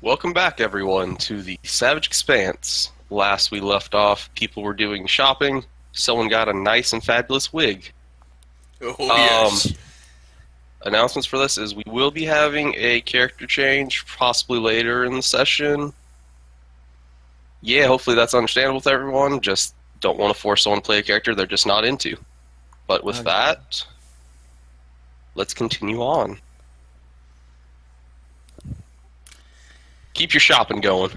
Welcome back, everyone, to the Savage Expanse. Last we left off, people were doing shopping. Someone got a nice and fabulous wig. Oh Um, yes. Announcements for this is we will be having a character change possibly later in the session. Yeah, hopefully that's understandable to everyone. Just don't want to force someone to play a character they're just not into. But with Okay. that, let's continue on. Keep your shopping going.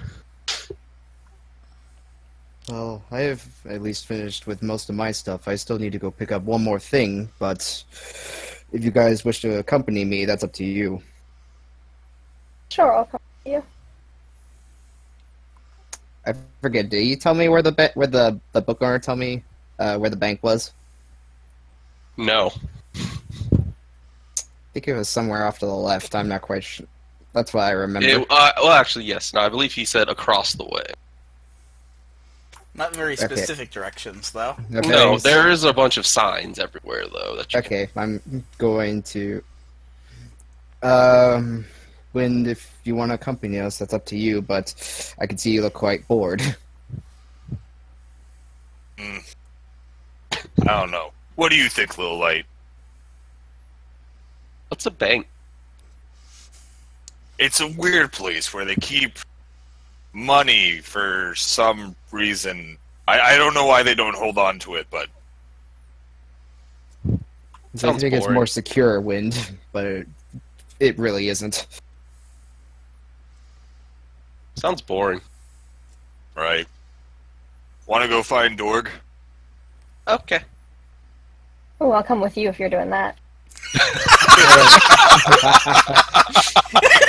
Well, I have at least finished with most of my stuff. I still need to go pick up one more thing, but if you guys wish to accompany me, that's up to you. Sure, I'll come with you. I forget. Did you tell me where the ba- where the the book owner tell me uh, where the bank was? No. I think it was somewhere off to the left. I'm not quite sure. That's what I remember. It, uh, well, actually, yes. No, I believe he said across the way. Not very okay. specific directions, though. Okay, No, so- there is a bunch of signs everywhere, though. That you can- Okay, I'm going to. Um, when if you want to accompany us, that's up to you. But I can see you look quite bored. I don't know. What do you think, Little Light? What's a bank? It's a weird place where they keep money for some reason. I, I don't know why they don't hold on to it, but I Sounds think it's more secure wind, but it, it really isn't. Sounds boring. right. Want to go find Dorg? Okay. Oh, I'll come with you if you're doing that.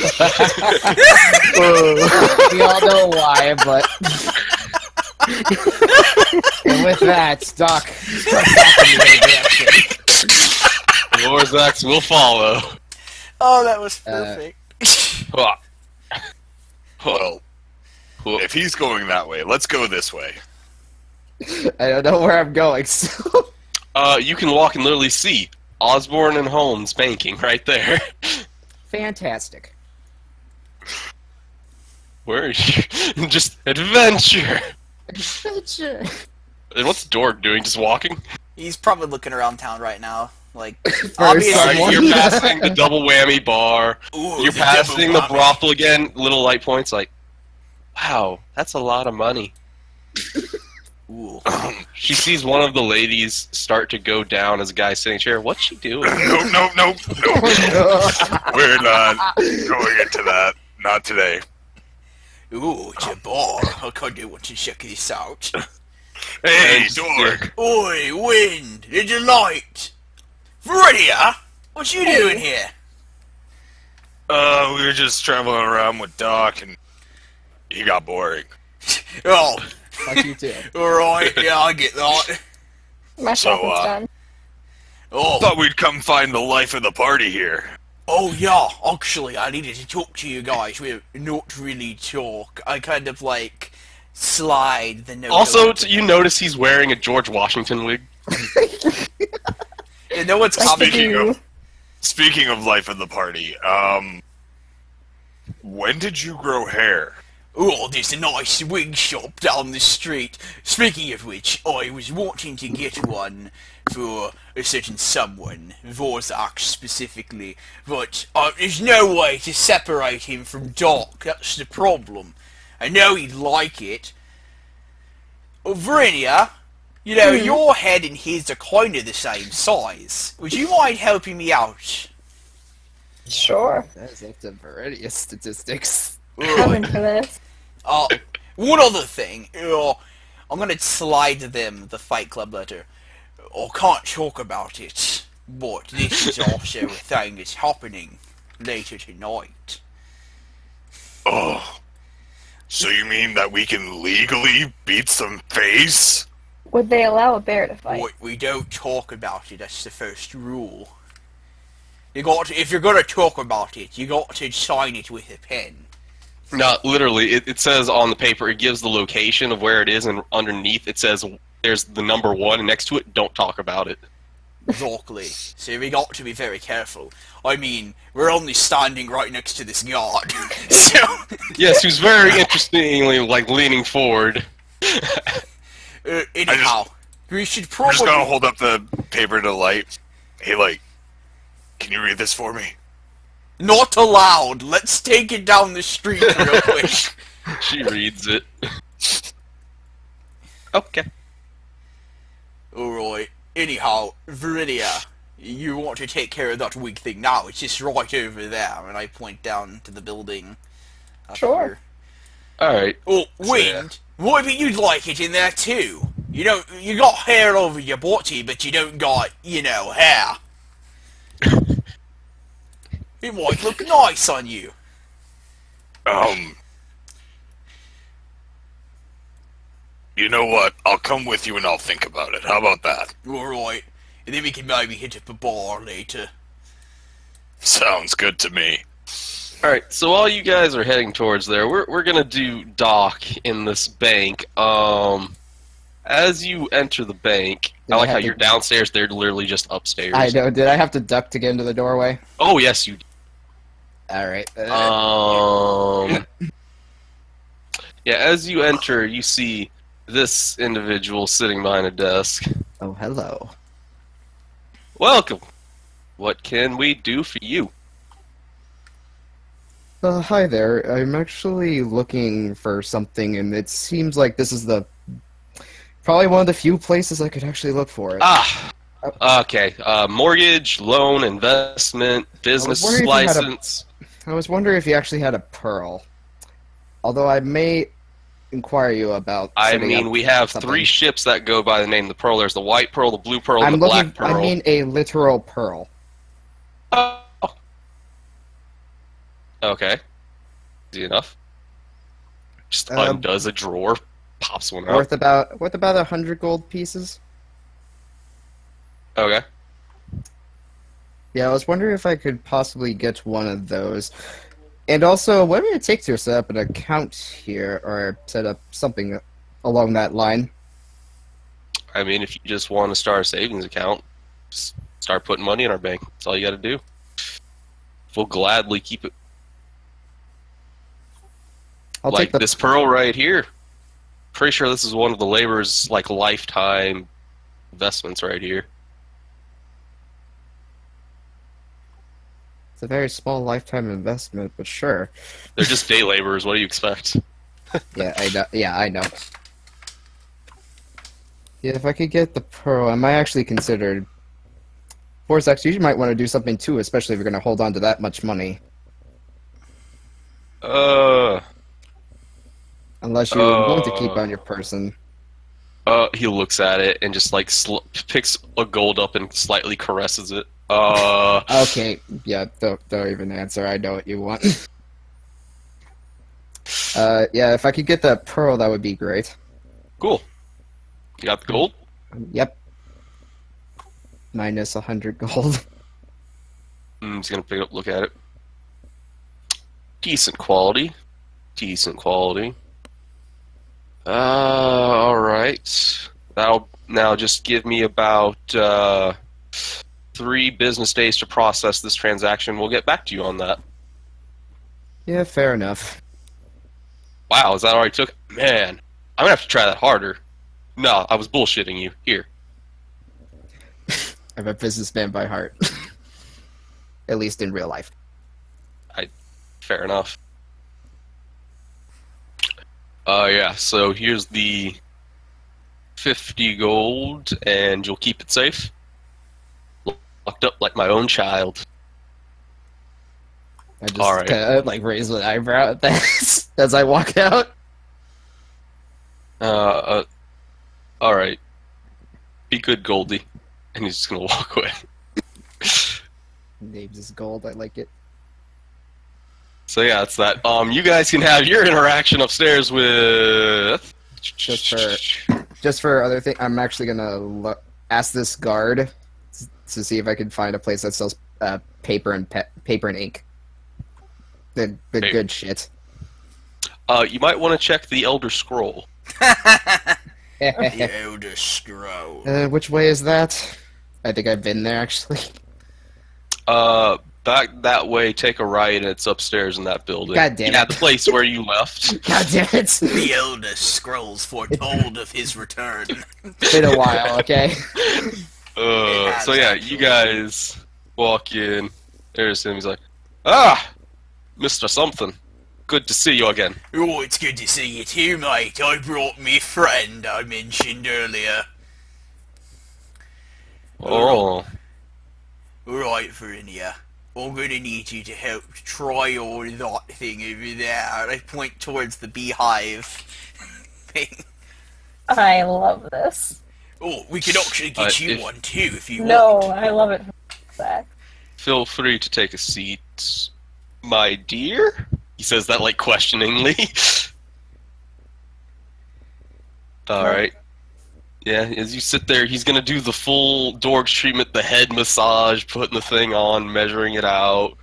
we all know why, but. and with that, Doc starts walking in the direction. Lorzax will follow. Oh, that was Uh, perfect. Huh. Well, Huh. if he's going that way, let's go this way. I don't know where I'm going, so. Uh, you can walk and literally see Osborne and Holmes banking right there. Fantastic. Where is you? Just adventure. Adventure. And what's Dorg doing? Just walking? He's probably looking around town right now. Like, obviously, Sorry, someone. you're passing the double whammy bar. Ooh, You're the passing the whammy. brothel again. Little light points like, wow, that's a lot of money. Ooh. She sees one of the ladies start to go down as a guy sitting in a chair. What's she doing? no, no, no, no. We're not going into that. Not today. Ooh, it's a bar. I kind of want to check this out. Hey, And- Dorg. Oi, wind, it's a light. Viridia, what you doing here? Uh, we were just traveling around with Doc, and he got boring. Oh, Fuck you too. alright, yeah, I get that. My So, shopping's uh, done. Oh, Thought we'd come find the life of the party here. Oh yeah, actually, I needed to talk to you guys. We're not really talk. I kind of like slide the note. Also, t- you notice he's wearing a George Washington wig. You know what's Like? Speaking of speaking of life of the party, um, when did you grow hair? Oh, there's a nice wig shop down the street. Speaking of which, I was wanting to get one for a certain someone, Vorzak specifically, but uh, there's no way to separate him from Doc. That's the problem. I know he'd like it. Oh, Verinia, you know, your head and his are kind of the same size. Would you mind helping me out? Sure. That's up to Viridian statistics. Coming for this. Uh, one other thing. Uh, I'm gonna slide them the Fight Club letter. I can't talk about it, but this is also a thing that's happening later tonight. Oh, so you mean that we can legally beat some face? Would they allow a bear to fight? But we don't talk about it. That's the first rule. You got to, if you're gonna talk about it, you got to sign it with a pen. Not literally. It, it says on the paper. It gives the location of where it is, and underneath it says there's the number one, and next to it, don't talk about it. Exactly. So we got to be very careful. I mean, we're only standing right next to this guard. So, Yes, who's very interestingly like leaning forward. uh, anyhow, we should I'm probably. just gonna hold up the paper to light. Hey, like, can you read this for me? Not allowed. Let's take it down the street real quick. She reads it. Okay. Alright. Anyhow, Viridia, you want to take care of that wig thing now. It's just right over there. And I point down to the building. Sure. All right. Oh, So, yeah. Wind, what if you'd like it in there too? You don't, you got hair over your body, but you don't got, you know, hair. It might look nice on you. Um. You know what? I'll come with you and I'll think about it. How about that? Alright. And then we can maybe hit up a bar later. Sounds good to me. All right. So while you guys are heading towards there, we're we're gonna do dock in this bank. Um, as you enter the bank, Did I I like have how to- you're downstairs. They're literally just upstairs. I know. Did I have to duck to get into the doorway? Oh yes, you. All right. Uh, Um. Yeah, as you enter, you see this individual sitting behind a desk. oh, hello. Welcome. What can we do for you? Uh, hi there. I'm actually looking for something, and it seems like this is the probably one of the few places I could actually look for it. Ah. Okay. Uh, mortgage, loan, investment, business wondering if you had a- license. I was wondering if you actually had a pearl. Although I may inquire you about. I mean, we have something. three ships that go by the name of the Pearl. There's the White Pearl, the Blue Pearl, and I'm the looking. Black Pearl. I mean, a literal pearl. Oh. Okay. Easy enough. Just Um, undoes a drawer, pops one out. Worth about worth about a hundred gold pieces. Okay. Yeah, I was wondering if I could possibly get one of those. And also, what would it take to set up an account here, or set up something along that line? I mean, if you just want to start a savings account, start putting money in our bank. That's all you got to do. We'll gladly keep it. I'll like this pearl right here. Pretty sure this is one of the labor's like lifetime investments right here. It's a very small lifetime investment, but sure. They're just day laborers. What do you expect? Yeah, I know. Yeah, I know. Yeah, if I could get the pearl, I might actually consider. Vorzax, you might want to do something too, especially if you're going to hold on to that much money. Uh, Unless you want to keep Uh. on your person. Uh, he looks at it and just like sl- picks a gold up and slightly caresses it. Uh, Okay, yeah, don't, don't even answer. I know what you want. uh, yeah, if I could get that pearl, that would be great. cool. You got the gold? Yep. Minus a hundred gold. Mm, he's gonna pick up, look at it. Decent quality. Decent quality. Uh, all right. That'll now just give me about uh, three business days to process this transaction. We'll get back to you on that. Yeah, fair enough. Wow, is that all I took? Man, I'm gonna have to try that harder. No, I was bullshitting you. Here. I'm a businessman by heart. At least in real life. I fair enough. Uh, yeah, so here's the 50 gold, and you'll keep it safe. Locked up like my own child. I just All right. kinda, like raise an eyebrow at that as I walk out. Uh, uh alright. Be good, Goldie. And he's just gonna walk away. Names is gold. I like it. So yeah, it's that. Um, you guys can have your interaction upstairs with. Just for- Just for other thing, I'm actually gonna lo- ask this guard s- to see if I can find a place that sells uh, paper and pe- paper and ink. The the Hey. good shit. Uh, you might want to check the Elder Scroll. The Elder Scroll. uh, which way is that? I think I've been there actually. Uh, back that way, take a right, and it's upstairs in that building. God damn yeah, it. the place where you left. God damn it! It's The elder scrolls foretold of his return. been a while, okay? Uh, so yeah, actually. you guys walk in. There's him. He's like, ah, Mister Something. Good to see you again. Oh, it's good to see you too, mate. I brought me friend I mentioned earlier. Oh, Alright, Verinia. I'm gonna need you to help try all that thing over there. I point towards the beehive thing. I love this. Oh, we could actually get Uh, you if- one too if you No, want. No, I love it. Back. feel free to take a seat, my dear. He says that like questioningly. All right. Yeah, as you sit there, he's gonna do the full Dork's treatment, the head massage, putting the thing on, measuring it out,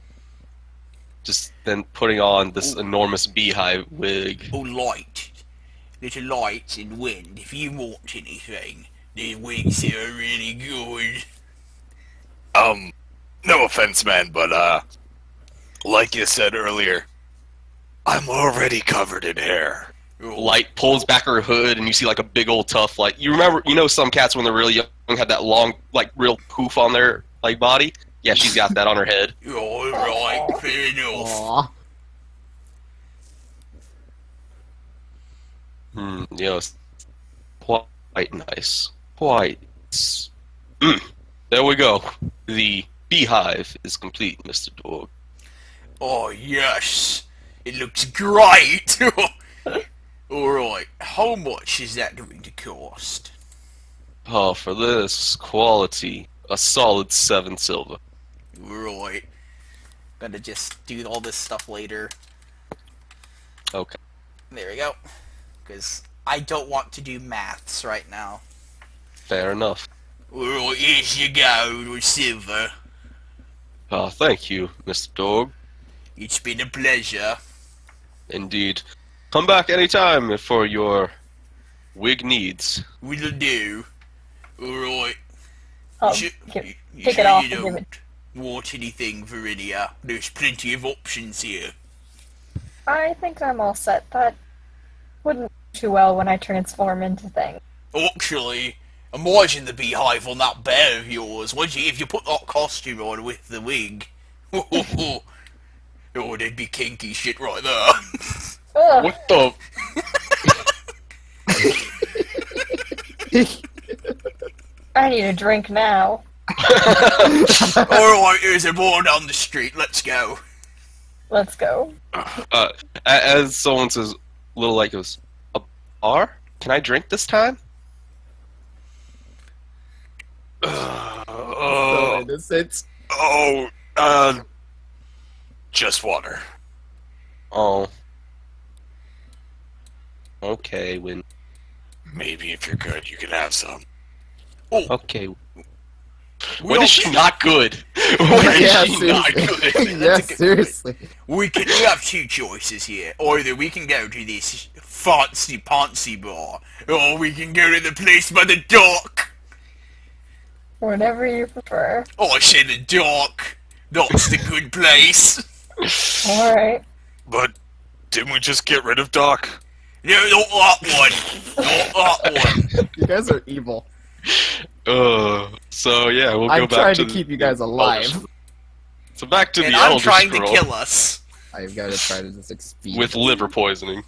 just then putting on this enormous beehive wig. Oh, light. Little lights and wind. If you want anything, these wigs here are really good. Um, no offense, man, but uh, like you said earlier, I'm already covered in hair. Light pulls back her hood, and you see like a big old tough. Like you remember, you know, some cats when they're really young have that long, like real poof on their like body. Yeah, she's got that on her head. Alright, fair enough. Aw. Hmm, yes. Quite nice. Quite. s- Mm, there we go. The beehive is complete, Mr. Dog. Oh, yes. It looks great. Alright, how much is that going to cost? Oh, for this quality, a solid seven silver. Right. Gonna just do all this stuff later. Okay. There we go. Because I don't want to do maths right now. Fair enough. Alright, here's your gold or silver. Oh, thank you, Mr. Dog. It's been a pleasure. Indeed. Come back anytime for your wig needs. Will do. Alright. Oh, Sh- give- you- you take sure it off you don't it. want anything, Viridia? There's plenty of options here. I think I'm all set. That wouldn't do too well when I transform into things. Actually, imagine the beehive on that bear of yours. Would you, if you put that costume on with the wig? oh, that'd be kinky shit right there. Ugh, What the? I need a drink now. Alright, here's a bar down the street. Let's go. Let's go. Uh, as someone says, little like goes, a bar? Can I drink this time? Uh, So innocent. oh, uh, just water. Oh. Okay, when Maybe if you're good, you can have some. Oh. Okay. We When don't- is she not good? When is yeah, she not good? yeah, good seriously. We can we have two choices here. Either we can go to this fancy pantsy bar, or we can go to the place by the dock. Whatever you prefer. Oh, I say the dock. That's the good place. Alright. But didn't we just get rid of Doc? No, not that one. Don't that one. You guys are evil. Uh, so yeah, we'll go back. I'm back trying to to keep you guys alive. So back to And the I'm Elder trying Scroll to kill us. I've got to try to just expede. with liver poisoning.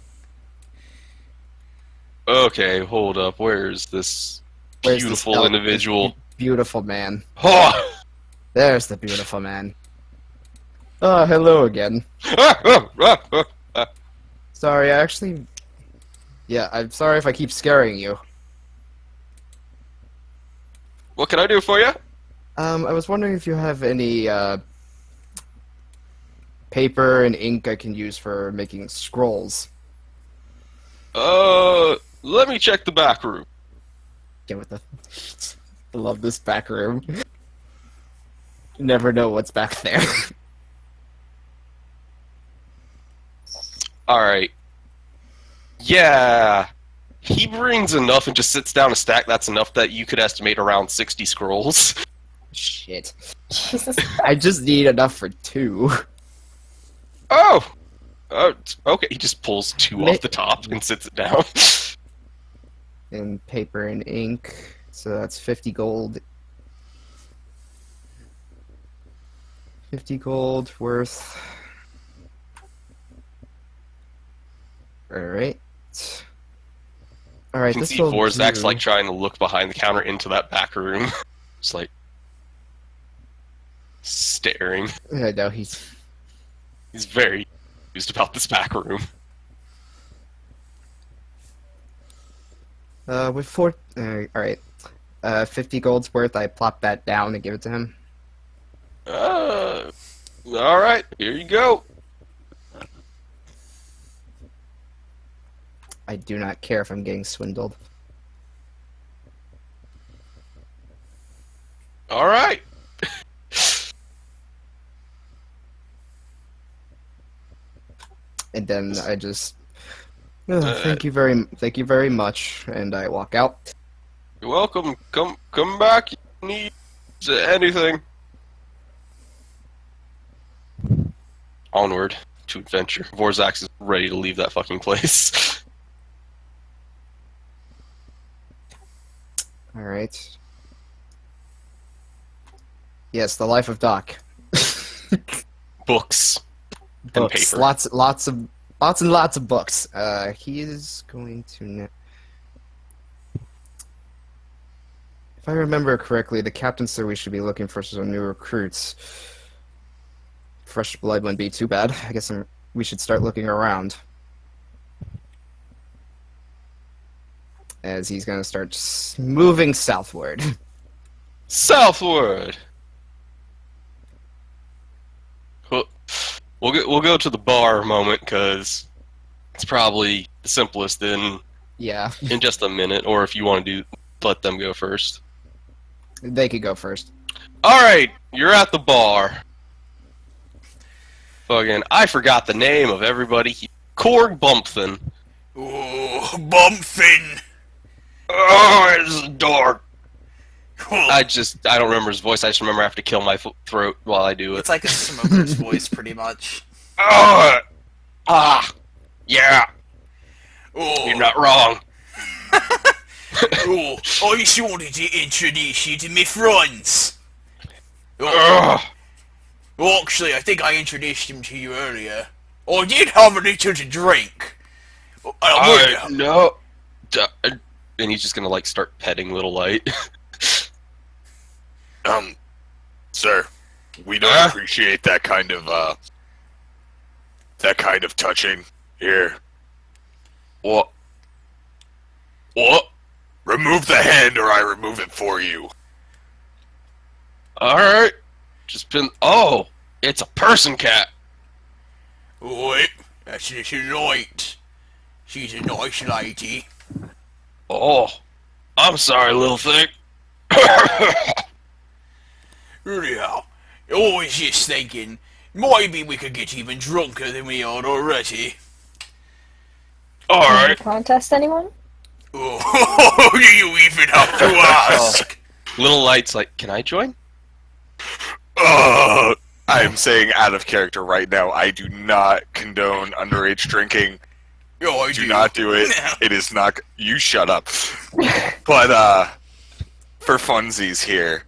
Okay, hold up. Where's this Where's beautiful el- individual? beautiful man. Oh! There's the beautiful man. Oh, hello again. Ah, ah, Sorry, I actually. Yeah, I'm sorry if I keep scaring you. what can I do for you? Um, I was wondering if you have any uh, paper and ink I can use for making scrolls. Uh, let me check the back room. Get with the. I love this back room. You never know what's back there. All right. Yeah, he brings enough and just sits down a stack. That's enough that you could estimate around sixty scrolls. Shit. Jesus I just need enough for two. Oh! Oh, okay. He just pulls two Ma- off the top and sits it down. And paper and ink. So that's 50 gold. 50 gold worth. Alright. Alright, you can this see Vorzak's do- like trying to look behind the counter into that back room. Just like staring. I know, he's He's very confused about this back room. Uh, with four. Uh, all right. Uh, fifty gold's worth. I plop that down and give it to him. Uh, all right, here you go. I do not care if I'm getting swindled. All right. And then I just. "Oh, Uh, thank you very, thank you very much, and I walk out. You're welcome. Come, come back. You need anything? Onward to adventure. Vorzax is ready to leave that fucking place. All right. Yes, the life of Doc. Books. books, paper. lots, lots of, lots and lots of books. Uh, he is going to. If I remember correctly, the captain said we should be looking for some new recruits. Fresh blood wouldn't be too bad. I guess I'm, we should start looking around. As he's going to start moving southward. Southward. We'll we'll go, we'll go to the bar moment because it's probably the simplest in yeah, in just a minute. Or if you want to do, let them go first. they could go first. All right, you're at the bar. Fucking, I forgot the name of everybody. Korg Bumpfin. Oh, Bumpfin! Oh, it's dark. I just, I don't remember his voice. I just remember I have to kill my f- throat while I do it. it's like a smoker's voice, pretty much. Oh, ah, yeah, Oh, you're not wrong. oh, I just wanted to introduce you to my friends. Oh, well, actually, I think I introduced him to you earlier. I did have a little to drink. I I no. Duh, And he's just gonna like start petting little light. Um, sir, we don't Huh? appreciate that kind of uh, that kind of touching here. what? What? Remove the hand, or I remove it for you. All right. Just been. Oh, it's a person cat. Wait, that's little light. She's a nice lady. Oh, I'm sorry, little thing. Anyhow, I was just thinking, maybe we could get even drunker than we are already. All right. contest anyone? Oh, do you even have to ask? Little light's like, can I join? Uh, I am saying out of character right now. I do not condone underage drinking. Yeah, I Do not do it. It is not. You shut up. But uh, for funsies here.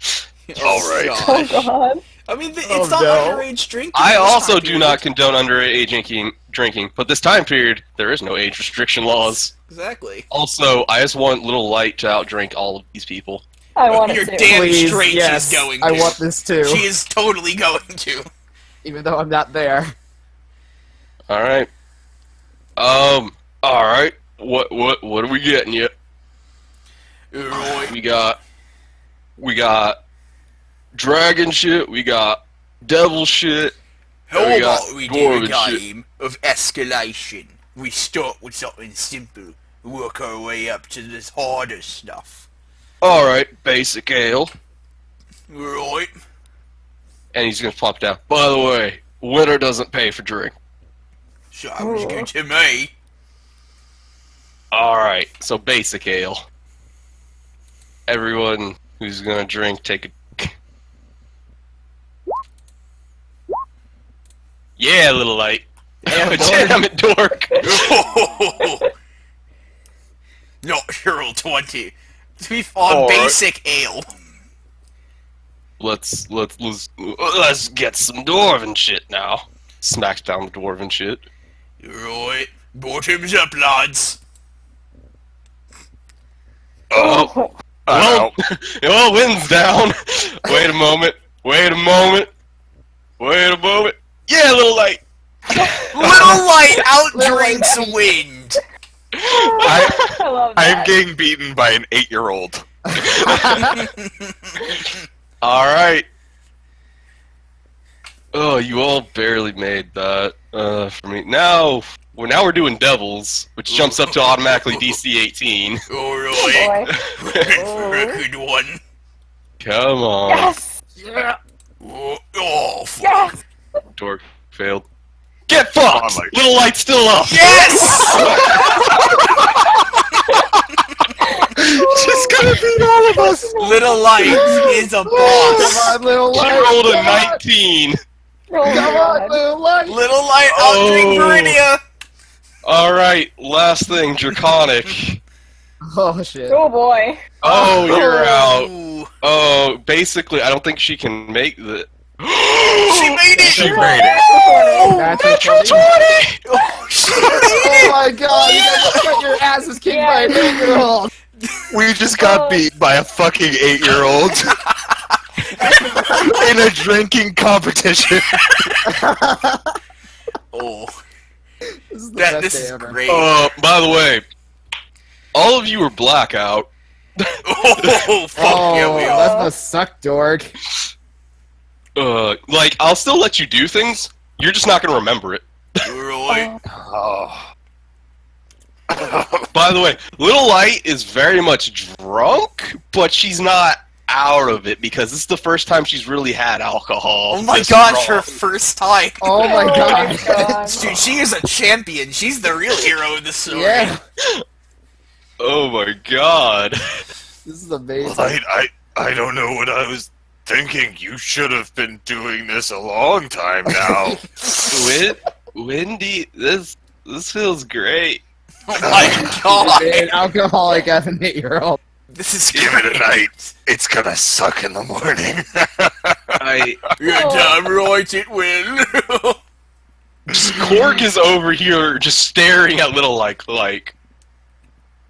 All right. Oh god. I mean, th- Oh, it's not no. underage drinking. I also do not condone underage drinking. Drinking, but this time period, there is no age restriction laws. Exactly. Also, I just want little light to outdrink all of these people. I want You're to. damn Please, straight yes, she's going I want this too, She is totally going to. even though I'm not there. All right. Um. All right. What what what are we getting yet? Right. We got we got dragon shit. We got devil shit. How we got about we do a dwarven shit. game of escalation? We start with something simple, work our way up to this harder stuff. All right, basic ale, Right? and he's gonna plop down. By the way, winner doesn't pay for drink. So I was good to me. Alright, so basic ale. Everyone who's gonna drink, take a. Yeah, little light. Damn, Damn it, dork. no, Hero 20. We on basic ale. Let's let's let's let's get some dwarven shit now. Smacks down the dwarven shit. Right. Bottoms up, lads. Oh, oh. I'm well, out. well, wind's down. Wait a moment. Wait a moment. Wait a moment. Yeah, little light. Little light outdrinks wind. I, I I'm getting beaten by an eight-year-old. All right. Oh, you all barely made that uh, for me. Now, well, now we're doing devils, which jumps up to automatically DC 18. Alright. Boy. For a good one. Come on, Yes! Oh, oh, fuck. Yes! dork failed. Get fucked. Oh my- Little light still up. Yes! Just gonna beat all of us. Little light is a Come boss. on, little She light. rolled a come 19. Oh Come on, little light. Little light outdrink Oh. Veridia. All right, last thing, draconic. Oh shit. Oh boy. Oh, you're oh. out. Oh, basically, I don't think she can make the. She made it! She made it. Natural Natural 20. 20! Oh, she Oh my god, you guys got your asses kicked by an eight-year-old. We just got Oh. beat by a fucking eight-year-old in a drinking competition. Oh, This is the that, best this day is ever. great. Uh, by the way, all of you are blackout. oh, fuck Oh, yeah, we that are. must suck, dork. Uh, like, I'll still let you do things. You're just not gonna remember it. Right. Oh. By the way, Little Light is very much drunk, but she's not out of it because this is the first time she's really had alcohol. Oh my this gosh, her first time. Oh my Oh god. Oh Dude, she is a champion. She's the real hero of the story. yeah, Oh my god. this is amazing. I, I, I don't know what I was thinking. You should have been doing this a long time now. Win- Windy, this this feels great. Oh my god. An alcoholic as an eight-year-old. This is Give it a night. It's gonna suck in the morning. I You're oh. damn right it will. Korg is over here just staring at little like like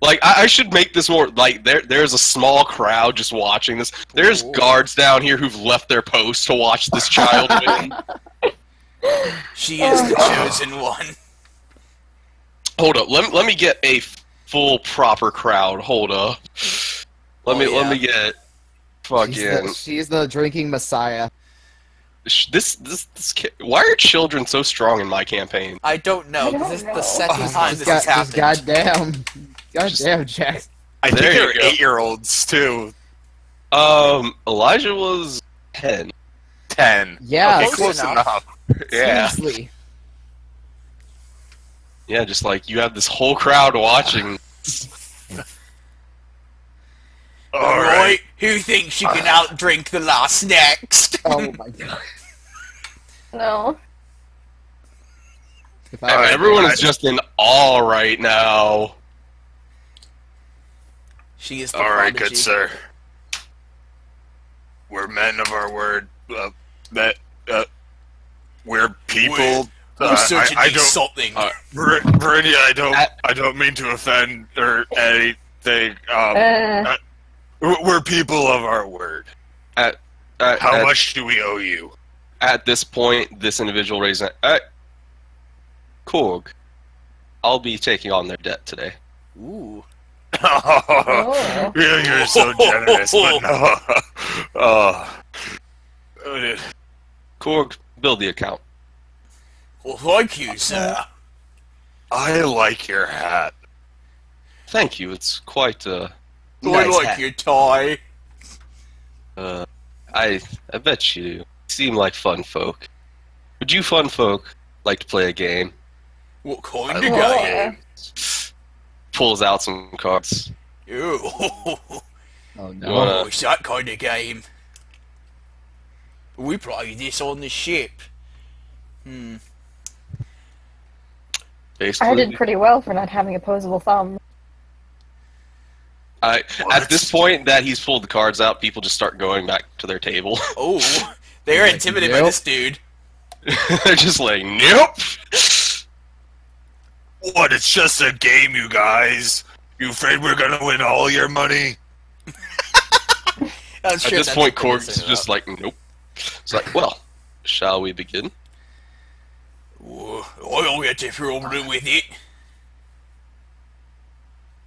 like I, I should make this more like there there's a small crowd just watching this. There's Ooh. guards down here who've left their post to watch this child win. she is the oh. chosen one. Hold up, let, let me get a f- full proper crowd. Hold up. Let Oh, me let me get She's fucking the, she's the drinking messiah. this this this ki- why are children so strong in my campaign? I don't know. I don't this is know. the second Oh, time this got, has just happened. goddamn, goddamn, Jack. I There think they're go. eight-year-olds too. Um, Elijah was ten. Ten. Yeah, okay, close close enough. enough. Yeah. seriously. Yeah, just like you have this whole crowd watching. All Alright, right. who thinks you can outdrink the last next? Oh my god. No. If I, Alright, Everyone is just in awe right now. She is the All right, prodigy. good sir. We're men of our word. Uh, that uh, we're people. We're- We're Uh, searching I, I don't, something. uh, Ver- Veridia, I don't, At- I don't mean to offend or anything. Um, Uh, we're we're people of our word. At, How at, much do we owe you? at this point, this individual raising it. Uh, Korg, I'll be taking on their debt today. Ooh. Oh, yeah, you're so generous, but no. Oh. Uh, Korg, build the account. Well, thank you, sir. I like your hat. Thank you. It's quite uh, I nice like hat. your tie. Uh, I I bet you seem like fun folk. Would you fun folk like to play a game? What kind I of love game? Pulls out some cards. Ew. oh no. wanna- Oh, it's that kind of game. We play this on the ship. Hmm. Basically, I did pretty well for not having opposable thumb. I- at this point that he's pulled the cards out, people just start going back to their table. Oh, they're Like, intimidated by this dude. They're just like, nope. What? It's just a game, you guys. You afraid we're gonna win all your money? At this point, what they're Korg's saying just about. like, nope. It's like, well, shall we begin? "Oh, I'll get a problem with it.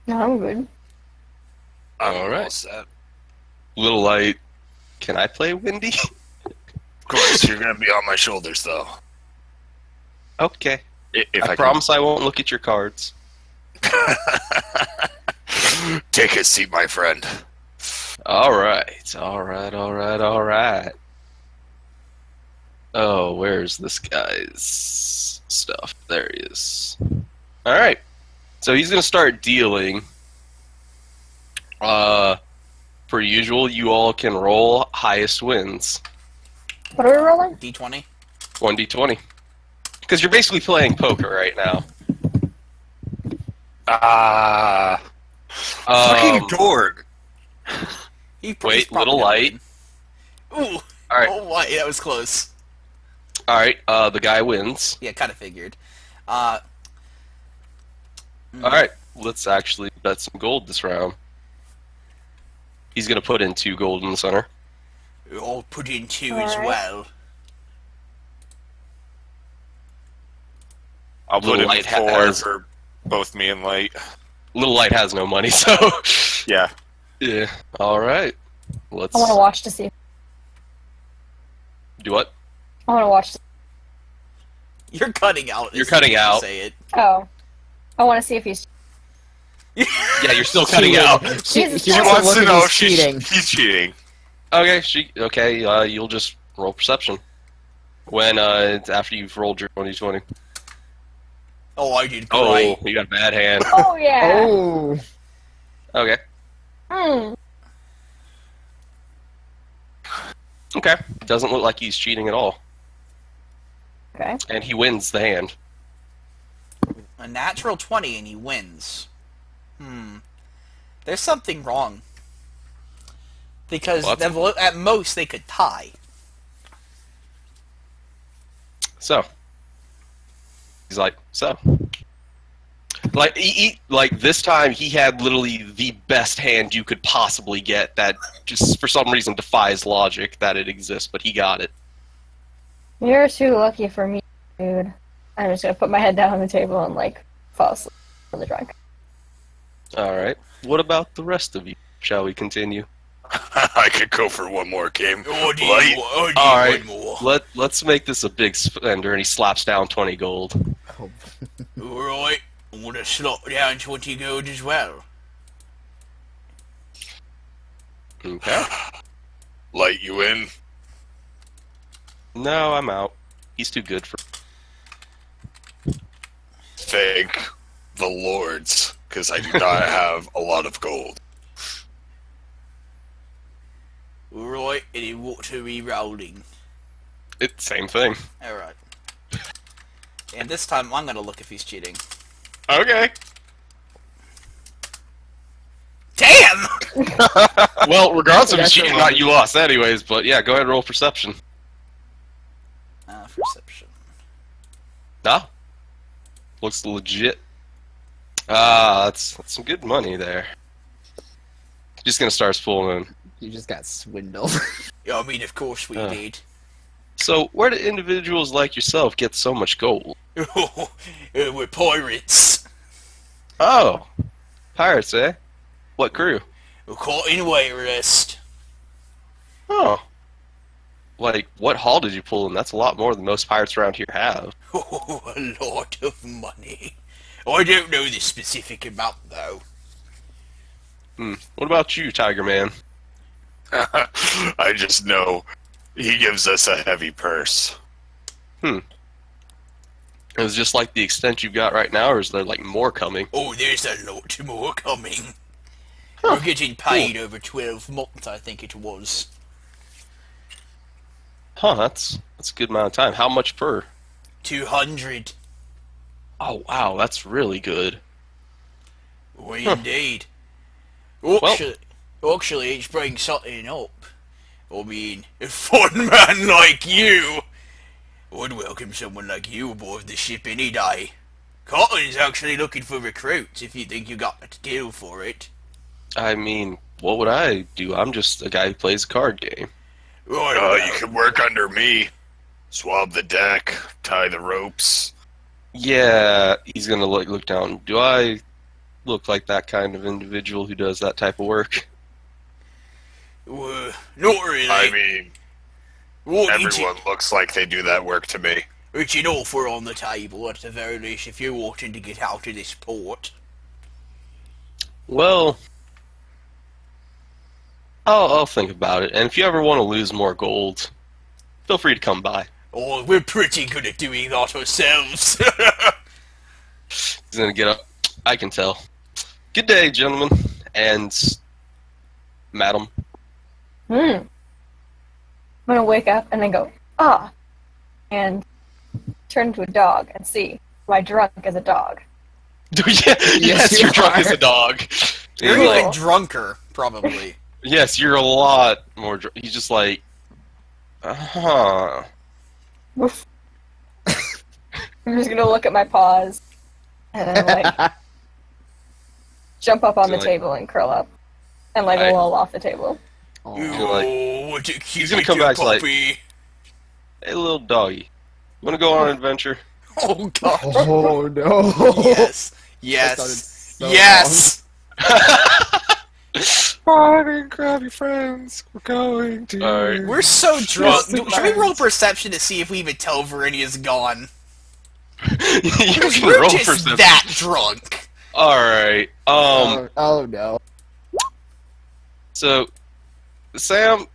No, I'm good. All right. all set. Little light. Can I play Windy? Of course, you're gonna be on my shoulders, though. okay. I- If I, I, promise I won't look at your cards. Take a seat, my friend. All right, all right, all right, all right. Oh, where's this guy's stuff? There he is. All right, so he's gonna start dealing. Uh, per usual, you all can roll highest wins. What are we rolling? D20. One d twenty. Because you're basically playing poker right now. Ah, Um, fucking dork. He, Wait, little light. win. Ooh. All right. Oh my, that was close. All right. Uh, the guy wins. Yeah, kind of figured. Uh, All right, let's actually bet some gold this round. He's gonna put in two gold in the center. I'll put in two as Alright. well. I'll put Little in four has- for both me and Light. Little Light has no money, so Yeah. yeah. All right, let's I want to watch to see. do what? I want to watch. You're cutting out. You're cutting soon as you out. Say it. Oh, I want to see if he's. Yeah, you're still cutting Cheating. out. She, she She wants wants to to know at if his she's cheating. he's cheating. Okay, she okay. Uh, you'll just roll perception when uh it's after you've rolled your twenty twenty. Oh, I did Oh, great. you got a bad hand. Oh yeah. Oh, Okay, Hmm. okay. Doesn't look like he's cheating at all, Okay. and he wins the hand. A natural 20 and he wins. Hmm. There's something wrong. Because What? they've at most they could tie. So he's like, so like he, he, like this time he had literally the best hand you could possibly get that just for some reason defies logic that it exists, but he got it. You're too lucky for me, dude. I'm just gonna put my head down on the table and like fall asleep on the drunk. All right. What about the rest of you? Shall we continue? I could go for one more game. Oh, do Light. you, oh, do All you right. want more? Let Let's make this a big spender, and he slaps down twenty gold. Oh. Alright, I'm gonna slot down 20 gold as well. Okay. Light you in. No, I'm out. He's too good for. Thank the lords, because I do not have a lot of gold. Alright, and then what are we rolling? It same thing. Alright. And this time I'm gonna look if he's cheating. Okay. Damn! Well, regardless of his cheating, or not you lost anyways. But yeah, go ahead and roll perception. Uh, perception. No. Looks legit. Ah, that's that's some good money there. Just gonna start spooling. you just got swindled. Yeah, I mean, of course we Uh. did. So, where do individuals like yourself get so much gold? uh, we're pirates. Oh, pirates, eh? What crew? We're caught in Wayrest. Oh, like what haul did you pull in? That's a lot more than most pirates around here have. Oh, a lot of money. I don't know the specific amount, though. Hmm. What about you, Tiger Man? I just know he gives us a heavy purse. Hmm. Is it just like the extent you've got right now, or is there like more coming? Oh, there's a lot more coming. We're getting paid over 12 months, I think it was. Huh? That's that's a good amount of time. How much per? 200. Oh wow, that's really good. Well, Huh. indeed. Well- Actually, actually, it's bringing something up. I mean, a fun man like you would welcome someone like you aboard the ship any day. Cotton's actually looking for recruits if you think you got the skill for it. I mean, what would I do? I'm just a guy who plays a card game. Right, Uh, you can work under me. Swab the deck, tie the ropes. Yeah, he's gonna look look down. Do I look like that kind of individual who does that type of work? uh, not really. I mean, what you everyone looks like they do that work to me. It's an offer on the table, at the very least, if you're wanting to get out of this port. Well, I'll I'll think about it. And if you ever want to lose more gold, feel free to come by. Oh, we're pretty good at doing that ourselves. He's gonna get up. I can tell. Good day, gentlemen and madam. Hmm. I'm gonna wake up and then go, ah, and turn into a dog and see. Am I drunk as a dog? yeah, yes, you you're drunk are. as a dog. you're He's Cool. even like, drunker, probably. yes, you're a lot more. Dr- he's just like, uh huh. Woof. I'm just gonna look at my paws and then like jump up on the Like- table and curl up and like I- roll off the table. Oh, Aw. like- oh, what a cute gonna come little back to, like- puppy. Hey, little doggy, you want to go on an adventure? Oh god. Oh no! yes. Yes. so yes. Morning, grab your friends. We're going to. Alright. We're so drunk. Yes, Should we roll friends. perception to see if we even tell Verenia is gone? you can we're roll just perception. that drunk. All right. Um. oh, oh no! So, Sam,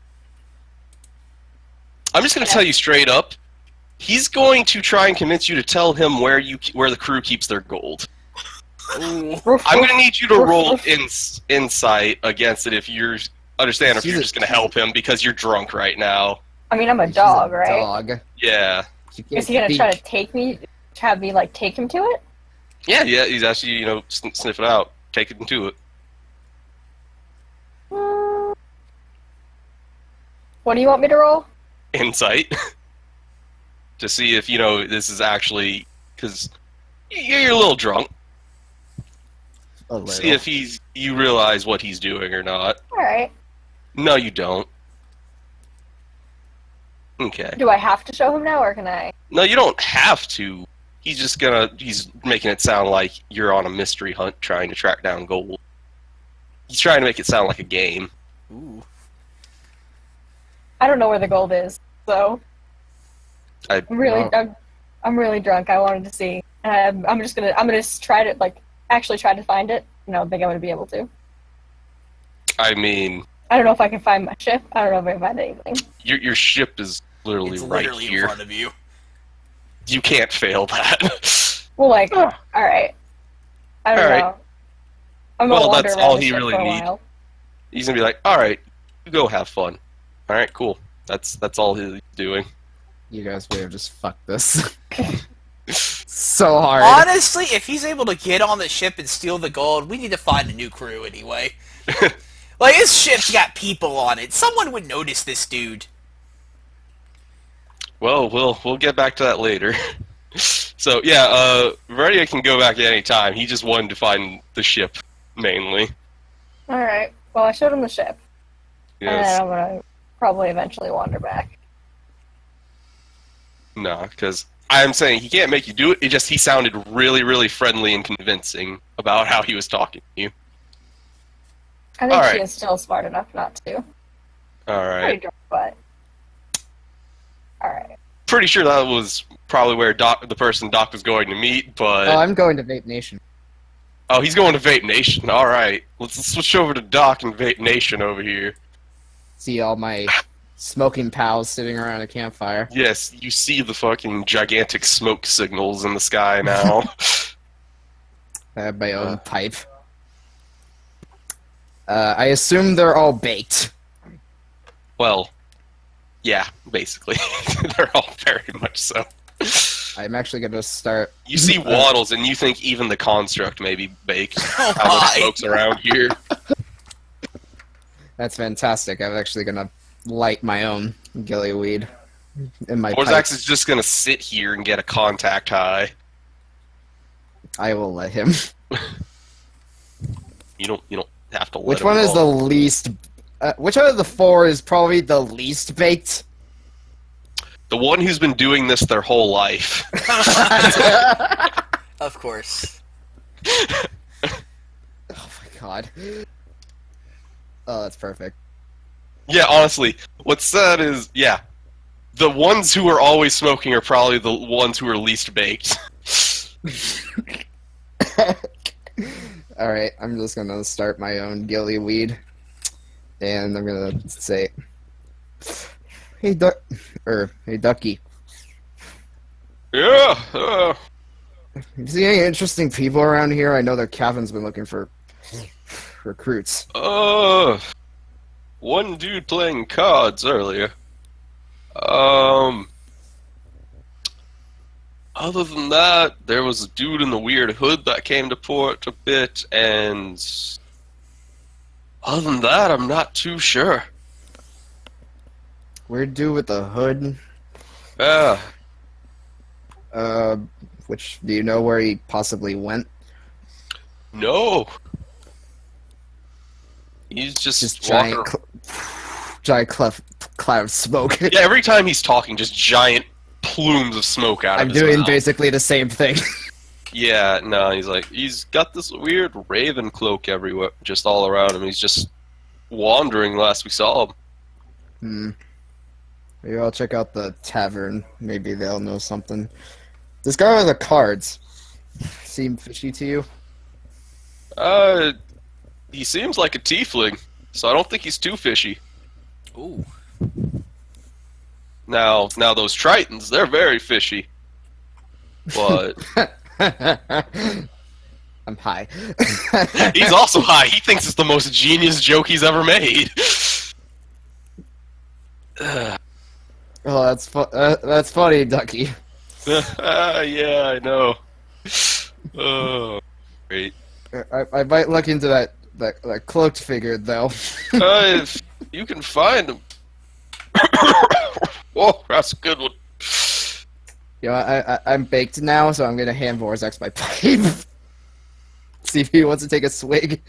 I'm just going to tell you straight up. He's going to try and convince you to tell him where you where the crew keeps their gold. Woof, I'm going to need you to roll woof. ins, insight against it if you're understand if you're just going to help him because you're drunk right now. I mean, I'm a He's dog, right? Dog. Yeah. Is he gonna try to take me? Have me like take him to it? Yeah, yeah. He's actually you know sn- sniff it out, take it into it. What do you want me to roll? insight to see if you know this is actually because you're a little drunk. A little. See if he's you realize what he's doing or not. All right. No, you don't. Okay. Do I have to show him now, or can I? No, you don't have to. He's just gonna. He's making it sound like you're on a mystery hunt trying to track down gold. He's trying to make it sound like a game. Ooh. I don't know where the gold is, so I, I'm really, Wow. I'm, I'm really drunk. I wanted to see, and I'm, I'm just gonna, I'm gonna try to like actually tried to find it. and I don't think I would be able to. I mean, I don't know if I can find my ship. I don't know if I can find anything. your your ship is literally It's right literally in front of you. You can't fail that. Well, like, all right. I don't All right. know. I'm Well, that's all he really for a need. while. he's gonna be like, "All right, you go have fun." All right, cool. That's that's all he's doing. You guys may have just fucked this. so hard. Honestly, if he's able to get on the ship and steal the gold, we need to find a new crew anyway. like his ship's got people on it. Someone would notice this dude. Well, we'll we'll get back to that later. so yeah, uh, Verdia can go back at any time. He just wanted to find the ship mainly. All right. Well, I showed him the ship, and Yes. then I'm gonna probably eventually wander back. No, because I'm saying he can't make you do it. It just he sounded really, really friendly and convincing about how he was talking to you. I think All she right. is still smart enough not to. All Pretty right. drunk, but all right. Pretty sure that was probably where Doc, the person Doc was going to meet, but Oh, I'm going to Vape Nation. oh, he's going to Vape Nation. All right, let's, let's switch over to Doc and Vape Nation over here. See all my smoking pals sitting around a campfire. Yes, you see the fucking gigantic smoke signals in the sky now. I have my own Uh. pipe. Uh, I assume they're all baked. well, yeah, basically, they're all very much so. I'm actually gonna start. You see waddles, and you think even the construct may be baked. Oh How much smoke's around here? That's fantastic. I'm actually gonna light my own gillyweed in my pipe. Is just gonna sit here and get a contact high. I will let him. You don't. You don't have to. Let Which him one is the least? Uh, which one of the four is probably the least baked? the one who's been doing this their whole life? Of course. Oh my god. Oh, that's perfect. Yeah, honestly, what's sad is yeah, the ones who are always smoking are probably the ones who are least baked. All right, I'm just gonna start my own gillyweed, and I'm gonna say, "Hey duck," or "Hey ducky, yeah. Uh, you see any interesting people around here? I know that Kevin's been looking for recruits." uh, one dude playing cards earlier. Um. Other than that, there was a dude in the weird hood that came to port a bit, and other than that, I'm not too sure. Weird dude with the hood. Yeah, Uh, which do you know where he possibly went? no. He's just, Just walking giant, giant clef- cloud of smoke. Yeah, every time he's talking, just giant plumes of smoke out of I'm doing mouth. basically the same thing. Yeah, no, he's like he's got this weird raven cloak everywhere, just all around him. He's just wandering. Last we saw him. Hmm. Maybe I'll check out the tavern. Maybe they'll know something. This guy with the cards seem fishy to you? Uh, he seems like a tiefling, so I don't think he's too fishy. Ooh. Now, now those tritons, they're very fishy. But I'm high. he's also high. He thinks it's the most genius joke he's ever made. oh, that's fu- uh, that's funny, Ducky. yeah, I know. Oh, great. I, I might look into that, that that cloaked figure though. Uh, if you can find him. oh, that's a good one. You know, I, I I'm baked now, so I'm gonna hand Vorzax my pipe. See if he wants to take a swig.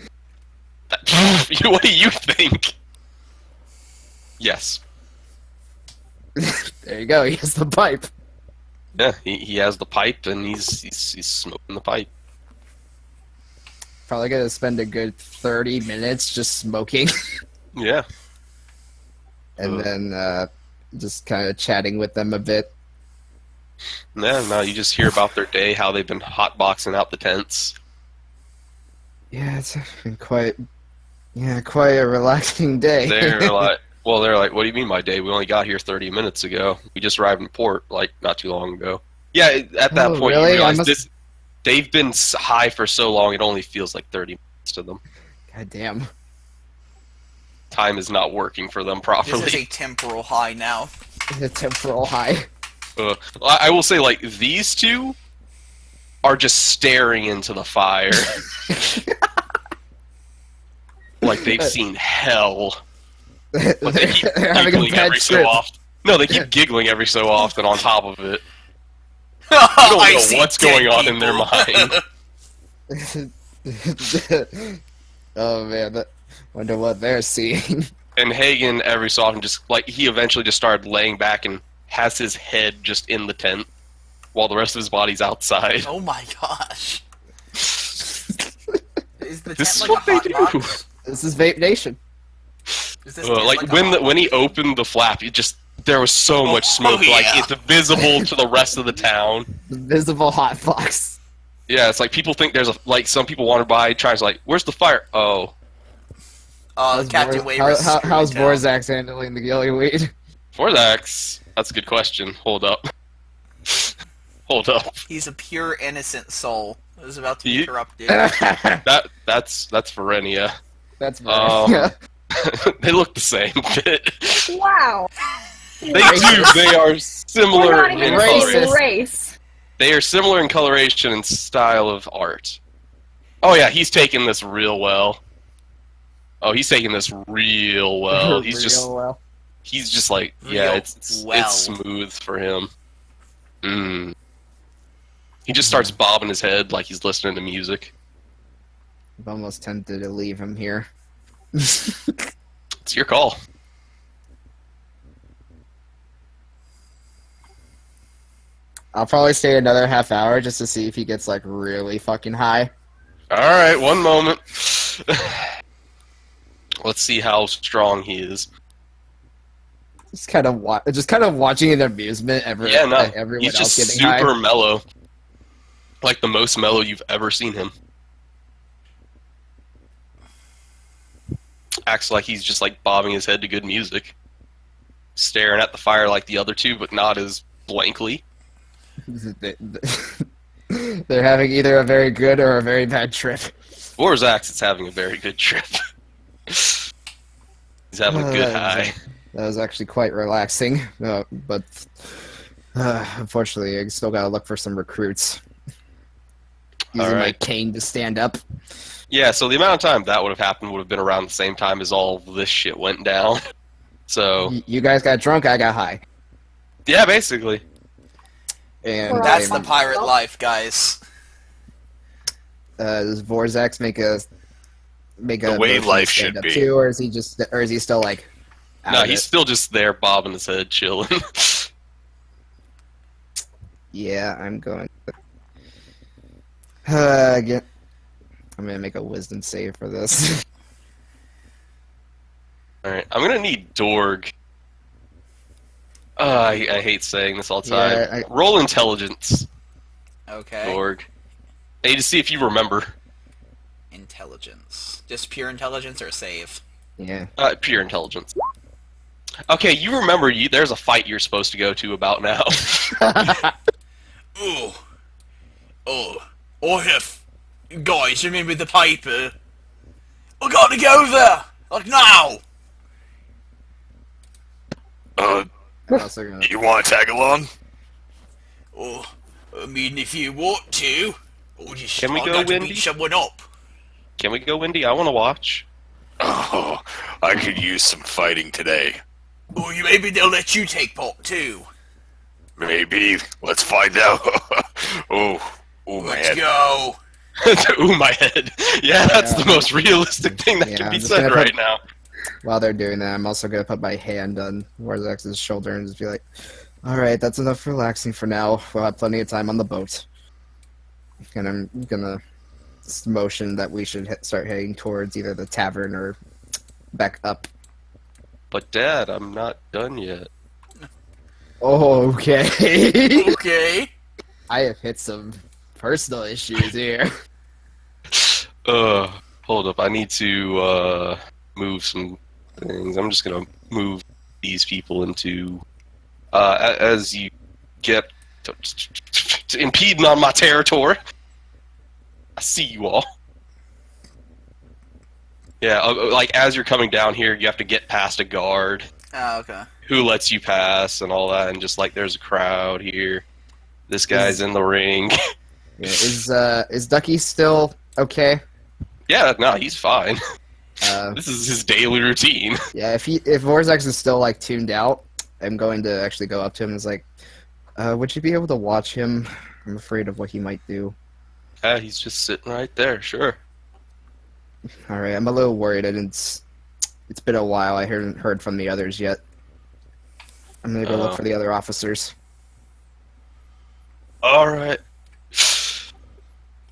what do you think? Yes. There you go. He has the pipe. Yeah, he, he has the pipe and he's, he's he's smoking the pipe. Probably gonna spend a good thirty minutes just smoking, Yeah. and then uh, just kind of chatting with them a bit. Yeah, now you just hear about their day, how they've been hotboxing out the tents. Yeah, it's been quite, yeah, quite a relaxing day. They're like, well, they're like, what do you mean by day? We only got here 30 minutes ago. We just arrived in port, like, not too long ago. Yeah, at that Oh, point, really? You realize must- this, they've been high for so long, it only feels like 30 minutes to them. God damn. Time is not working for them properly. This properly. is a temporal high now. The temporal high. Uh, I I will say, like, these two are just staring into the fire. like they've seen hell. But they keep They're having a giggling bad every so often. No, they keep giggling every so often on top of it. I don't know see what's dead going on in their mind. oh man, that, wonder what they're seeing. And Hagen, every so often, just like he eventually just started laying back and has his head just in the tent while the rest of his body's outside. oh my gosh. Is the This is tent like what a they hot do. box? this is Vape Nation. Is this Uh, tent like when the, when he opened the flap, it just there was so much Oh, smoke, like yeah. it's visible to the rest of the town. The visible hot fox. Yeah, it's like people think there's a like some people wander by, tries like, "Where's the fire?" Oh, Uh, How's Captain Vor- how, how, how's screwing. Vorzax handling the gillyweed? Vorzax. That's a good question. Hold up. Hold up. He's a pure innocent soul. It was about to be Ye- corrupted. That that's that's Verenia. That's Um, they look the same. Wow. They do. They are We're similar not in even the coloration. race. They are similar in coloration and style of art. Oh yeah, he's taking this real well. Oh, he's taking this real well. He's just well. he's just like yeah, Real it's it's, well. it's smooth for him. Mm. He just starts bobbing his head like he's listening to music. I'm almost tempted to leave him here. It's your call. I'll probably stay another half hour just to see if he gets like really fucking high. All right, one moment. Let's see how strong he is. Just kind of wa- just kind of watching in amusement. Every, Yeah, no, at everyone he's just getting super high. mellow, like the most mellow you've ever seen him. Acts like he's just like bobbing his head to good music, staring at the fire like the other two, but not as blankly. They're having either a very good or a very bad trip. Vorzax is having a very good trip. he's having a good Uh, high. That was actually quite relaxing, uh, but uh, unfortunately, I still gotta look for some recruits. Using my cane to stand up. Yeah, so the amount of time that would have happened would have been around the same time as all this shit went down. So You guys got drunk, I got high, yeah, basically. And We're That's the I'm- fine. pirate life, guys. uh, does Vorzax make a make The a way life stand should up be. too, or is he just, or is he still like? out No, of he's it? still just there bobbing his head, chilling. Yeah, I'm going. Uh, again, I'm gonna make a wisdom save for this. Alright, I'm gonna need Dorg. Uh, I, I hate saying this all the time. Yeah, I- Roll intelligence, Okay. Dorg. I need to see if you remember. Intelligence. Just pure intelligence or save? yeah. Uh, pure intelligence. Okay, you remember you, there's a fight you're supposed to go to about now. Oh. Oh. I have. Guys, remember the paper? I gotta go there! Like now! Uh, I'm also gonna- you want to tag along? Oh, I mean, if you want to, or just Can we I go, got Wendy? beat someone up. Can we go, Wendy? I want to watch. Oh, I could use some fighting today. Or you, maybe they'll let you take part too. Maybe. Let's find out. oh, oh my Let's head. go. Ooh, my head. Yeah, that's the most realistic thing that Yeah, can be said gonna put- right now. While they're doing that, I'm also gonna put my hand on Vorzax's shoulder and just be like, "All right, that's enough relaxing for now. We'll have plenty of time on the boat." And I'm gonna motion that we should he- start heading towards either the tavern or back up. But, Dad, I'm not done yet. Oh, okay. Okay. I have hit some personal issues here. Uh, hold up. I need to uh, move some things. I'm just gonna move these people into uh, as you get to, to impeding on my territory. I see you all. Yeah, uh, uh, like as you're coming down here, you have to get past a guard Oh, okay. who lets you pass and all that, and just like there's a crowd here. This guy's in the ring. Yeah, is uh is Ducky still okay? yeah, no, he's fine. Uh, This is his daily routine. yeah, if he if Vorzax is still like tuned out, I'm going to actually go up to him and is like, uh, would you be able to watch him? I'm afraid of what he might do. Yeah, he's just sitting right there. Sure. All right, I'm a little worried. I didn't. It's been a while. I haven't heard from the others yet. I'm gonna go Oh. look for the other officers. All right.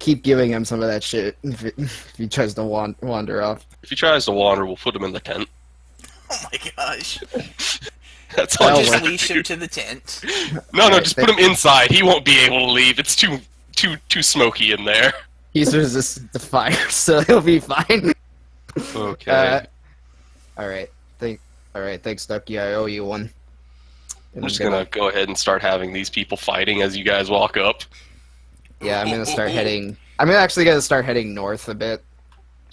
Keep giving him some of that shit if, it, if he tries to wan- wander off. If he tries to wander, we'll put him in the tent. Oh my gosh. That's all. I'll just leash him to the tent. No, no, Alright, just put thank him inside. He won't be able to leave. It's too, too, too smoky in there. He's resistant to fire, so he'll be fine. Okay. Uh, all right, thank. All right, thanks, Ducky. I owe you one. And I'm just gonna go ahead and start having these people fighting as you guys walk up. Yeah, I'm gonna start heading. I'm actually gonna start heading north a bit.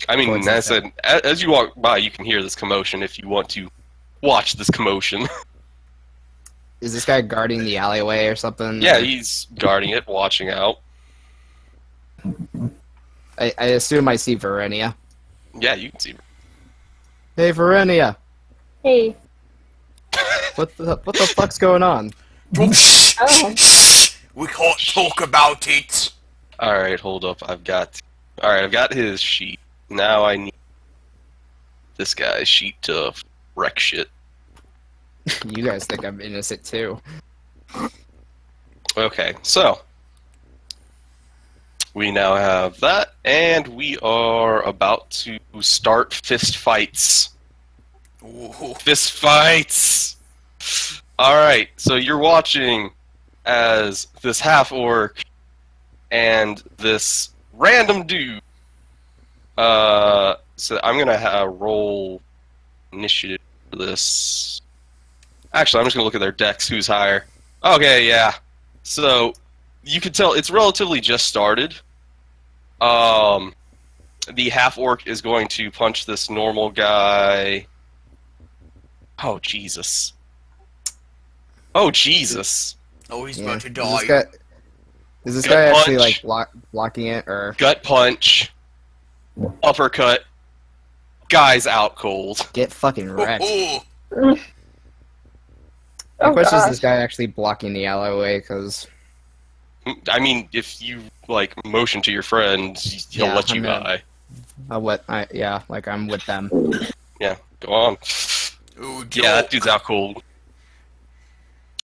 I mean, Towards as I said, a- as you walk by, you can hear this commotion if you want to watch this commotion. is this guy guarding the alleyway or something? Yeah, he's guarding it, watching out. I, I assume I see Verenia. Yeah, you can see. Hey, Verenia, Hey. what the what the fuck's going on? Oh, shh, Oh. shh, we can't talk about it. All right, hold up. I've got. All right, I've got his sheet. Now I need this guy's sheet to wreck shit. You guys think I'm innocent too? Okay, so we now have that, and we are about to start fist fights. Ooh, Fist fights. All right, so you're watching as this half orc and this random dude. Uh, so I'm gonna ha roll initiative for this. Actually, I'm just gonna look at their decks. Who's higher? Okay, yeah. So you can tell it's relatively just started. Um, the half orc is going to punch this normal guy. Oh Jesus! Oh Jesus! Oh, he's Yeah. about to Is die. this guy, is this guy actually like block, blocking it or Gut punch, uppercut. Guy's out cold. get fucking Oh, wrecked? oh, The Oh question is, this guy actually blocking the alleyway? Because I mean, if you like motion to your friends, he'll Yeah, let you I'm gonna- by. uh, what? I, yeah, like I'm with them. Yeah, go on. oh, Yeah, that dude's out cold.